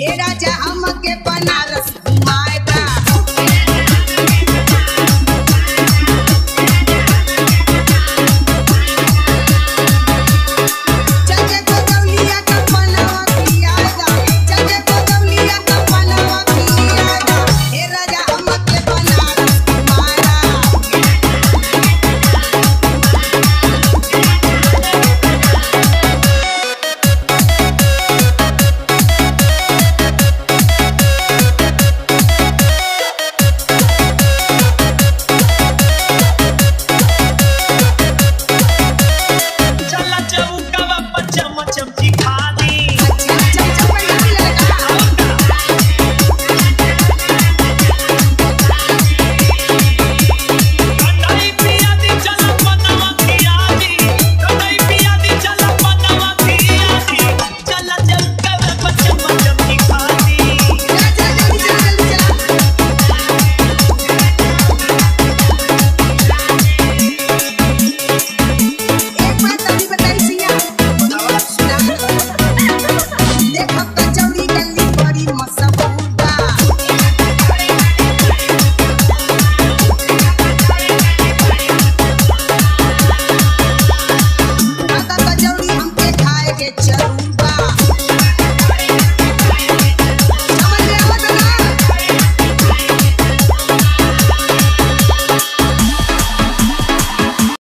ये राजा हम के बनारस Charu